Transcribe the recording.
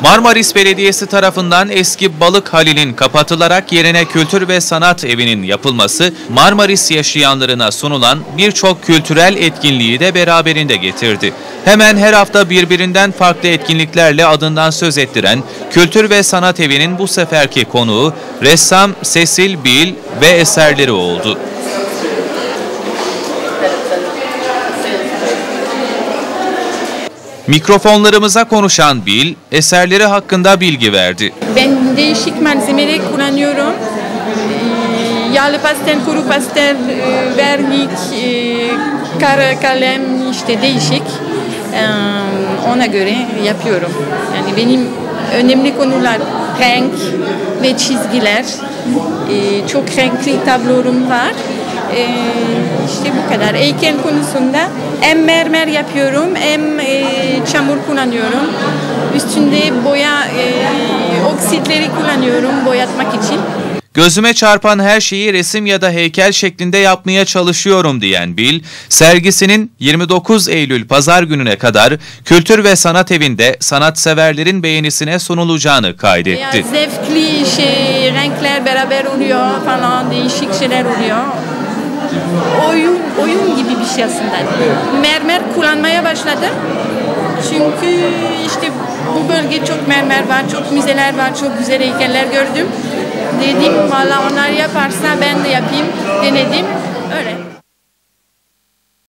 Marmaris Belediyesi tarafından eski Balık Halil'in kapatılarak yerine Kültür ve Sanat Evi'nin yapılması Marmaris yaşayanlarına sunulan birçok kültürel etkinliği de beraberinde getirdi. Hemen her hafta birbirinden farklı etkinliklerle adından söz ettiren Kültür ve Sanat Evi'nin bu seferki konuğu ressam Cecil Bill ve eserleri oldu. Mikrofonlarımıza konuşan Bill, eserleri hakkında bilgi verdi. Ben değişik malzemeleri kullanıyorum. Ee, Yağlı pastel, kuru pastel, e, vernik, e, kara kalem işte değişik. Ee, Ona göre yapıyorum. Yani benim önemli konular renk ve çizgiler. Ee, Çok renkli tablolarım var. İşte bu kadar. Heykel konusunda hem mermer yapıyorum hem e, çamur kullanıyorum. Üstünde boya e, oksitleri kullanıyorum boyatmak için. Gözüme çarpan her şeyi resim ya da heykel şeklinde yapmaya çalışıyorum diyen Bill, sergisinin 29 Eylül pazar gününe kadar Kültür ve Sanat Evi'nde sanatseverlerin beğenisine sunulacağını Ya kaydetti. zevkli şey, renkler beraber oluyor falan değişik şeyler oluyor. Oyun, oyun gibi bir şey aslında. Mermer kullanmaya başladım. Çünkü işte bu bölge çok mermer var, çok müzeler var, çok güzel heykeller gördüm. Dedim valla onlar yaparsa ben de yapayım, denedim. Öyle.